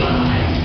Bye.